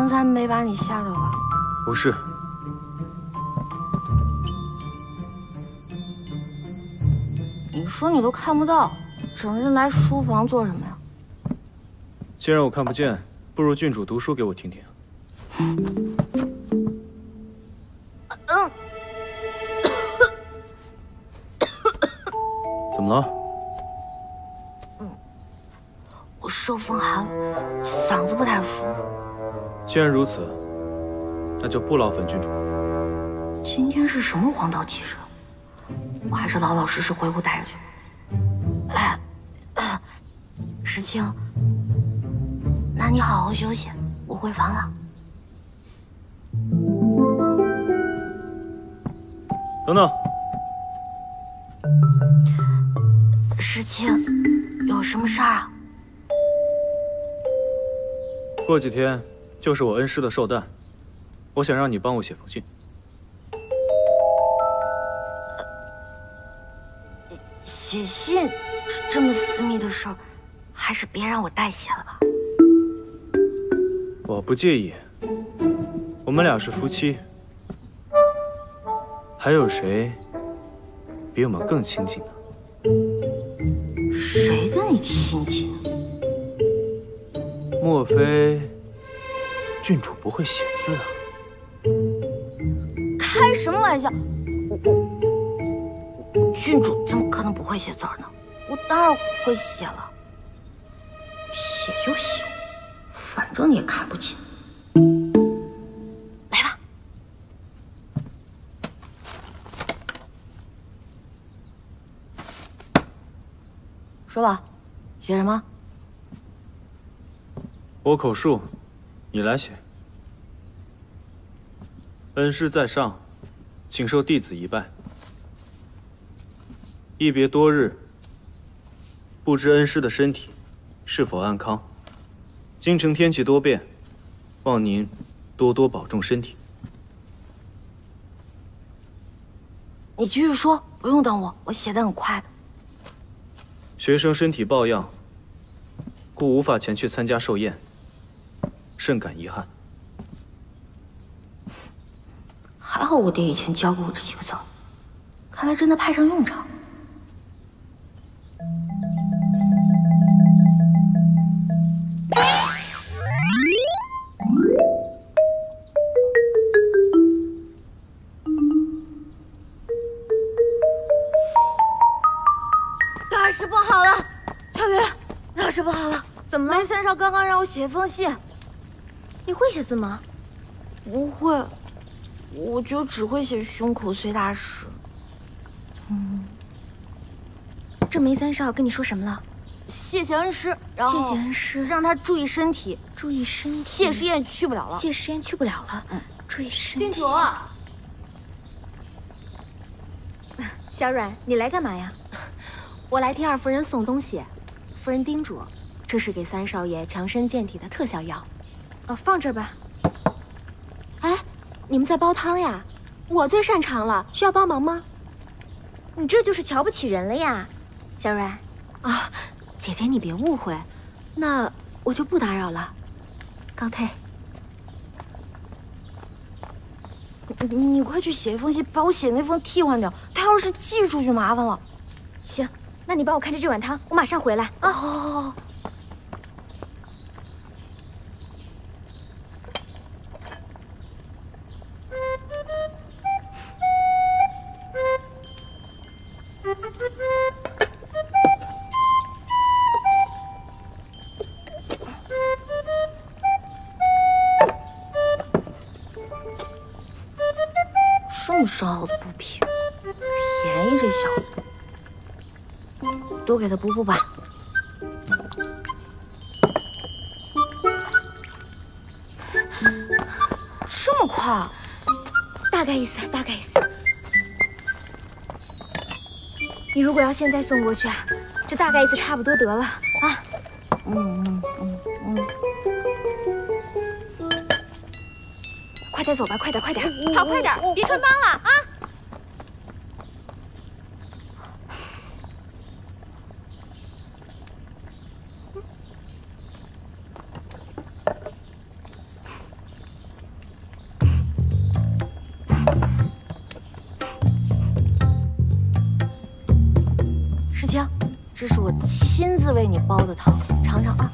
刚才没把你吓到吧？不是。你说你都看不到，整日来书房做什么呀？既然我看不见，不如郡主读书给我听听。嗯。怎么了？嗯，我受风寒了，嗓子不太舒服。既然如此，那就不劳烦郡主。今天是什么黄道吉日？我还是老老实实回屋待着去。哎，石青，那你好好休息，我回房了。等等，石青，有什么事儿啊？过几天就是我恩师的寿诞，我想让你帮我写封信。写信这么私密的事儿，还是别让我代写了吧。我不介意，我们俩是夫妻，还有谁比我们更亲近呢？谁跟你亲近？莫非郡主不会写字啊？开什么玩笑！我我。郡主怎么可能不会写字呢？我当然会写了，写就写，反正你也看不见。来吧，说吧，写什么？我口述，你来写。恩师在上，请受弟子一拜。一别多日，不知恩师的身体是否安康？京城天气多变，望您多多保重身体。你继续说，不用等我，我写的很快的。学生身体抱恙，故无法前去参加寿宴，甚感遗憾。还好我爹以前教过我这几个字，看来真的派上用场。大事不好了，乔云，大事不好了！怎么了？梅三少刚刚让我写一封信。你会写字吗？不会，我就只会写胸口碎大石。嗯，这梅三少跟你说什么了？谢谢恩师，然后谢谢恩师，让他注意身体，注意身体。谢师宴去不了了，谢师宴去不了了。嗯，注意身体。郡主，小阮，你来干嘛呀？我来替二夫人送东西。夫人叮嘱，这是给三少爷强身健体的特效药。哦，放这吧。哎，你们在煲汤呀？我最擅长了，需要帮忙吗？你这就是瞧不起人了呀，小阮。啊。姐姐，你别误会，那我就不打扰了，告退。你你快去写一封信，把我写那封替换掉。他要是寄出去，麻烦了。行，那你帮我看着这碗汤，我马上回来啊。好，好，好。这么深奥的布匹，便宜这小子，多给他补补吧。这么快？大概意思，大概意思。你如果要现在送过去啊，这大概意思差不多得了啊。嗯嗯嗯嗯。快点走吧，快点，快点，跑快点，别穿帮了啊！这是我亲自为你煲的汤，尝尝啊。